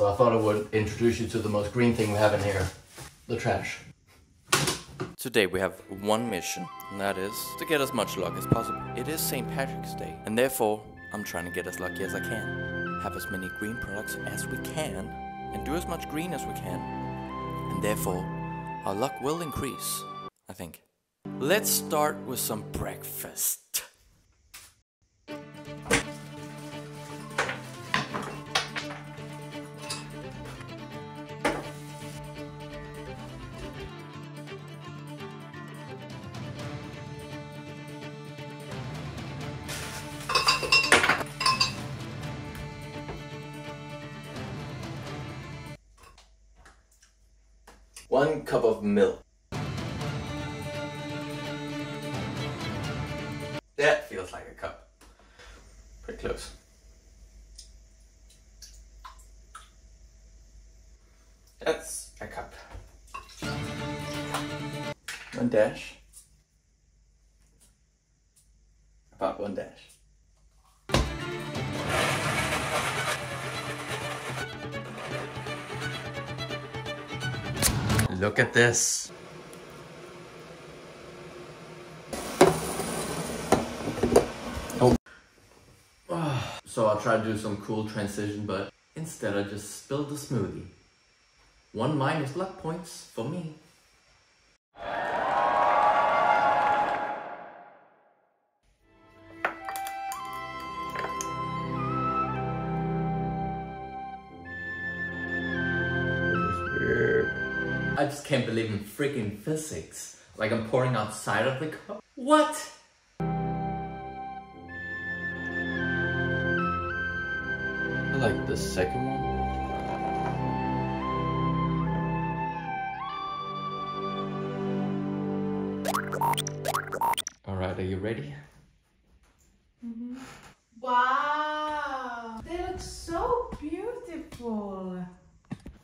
So I thought I would introduce you to the most green thing we have in here, the trash. Today we have one mission, and that is to get as much luck as possible. It is St. Patrick's Day, and therefore I'm trying to get as lucky as I can. Have as many green products as we can, and do as much green as we can. And therefore, our luck will increase, I think. Let's start with some breakfast. One cup of milk. That feels like a cup. Pretty close. That's a cup. One dash. About one dash. Look at this. Oh. So I'll try to do some cool transition, but instead I just spilled the smoothie. One minus luck points for me. I just can't believe in freaking physics. Like I'm pouring outside of the cup. What? I like the second one. Alright, are you ready? Mm-hmm. Wow! They look so beautiful.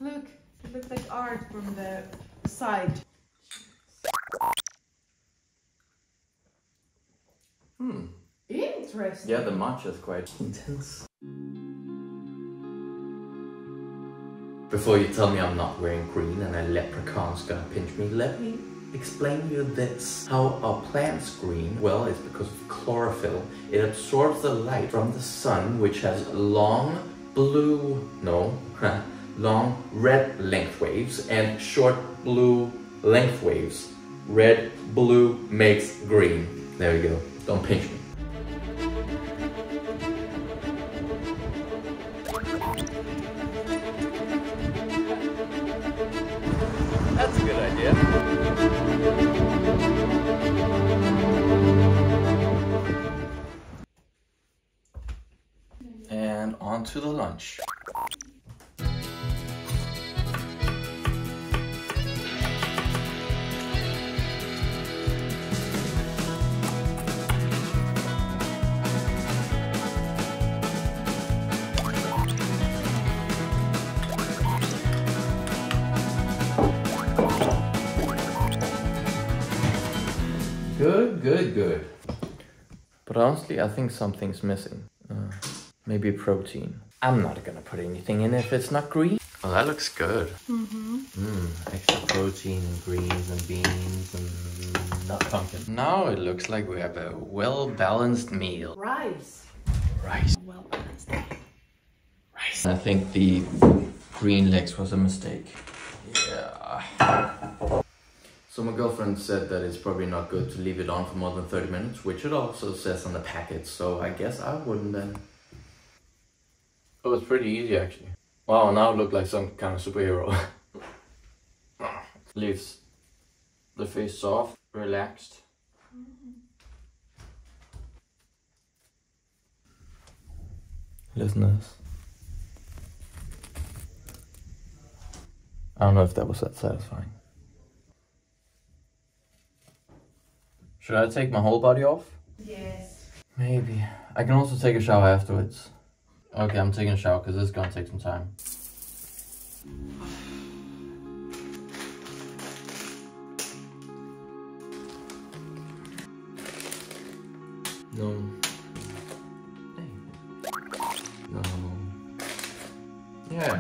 Look, it looks like art from the side. Hmm. Interesting. Yeah, the matcha is quite intense. Before you tell me I'm not wearing green and a leprechaun's gonna pinch me, let me explain you this. How are plants green? Well, it's because of chlorophyll. It absorbs the light from the sun, which has long blue, no, long red length waves and short blue length waves. Red, blue makes green. There you go. Don't pinch me. That's a good idea. And on to the lunch. Good, good, good. But honestly, I think something's missing. Uh, maybe protein. I'm not gonna put anything in if it's not green. Oh, that looks good. Mm-hmm. Mm, extra protein and greens and beans and not pumpkin. Now it looks like we have a well-balanced meal. Rice. Rice. Well balanced. Rice. I think the green legs was a mistake. Yeah. So my girlfriend said that it's probably not good to leave it on for more than 30 minutes, which it also says on the packet, so I guess I wouldn't then. Oh, it's pretty easy actually. Wow, now I look like some kind of superhero. Leaves the face soft, relaxed. Listen to this. I don't know if that was that satisfying. Should I take my whole body off? Yes. Maybe. I can also take a shower afterwards. Okay, I'm taking a shower because this is going to take some time. No. No. Yeah.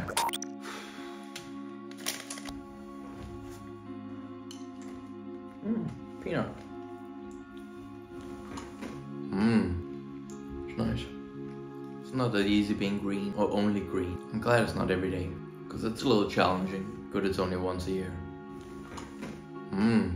Hmm. peanut. Nice. It's not that easy being green or only green. I'm glad it's not every day because it's a little challenging. Good, it's only once a year. Mmm.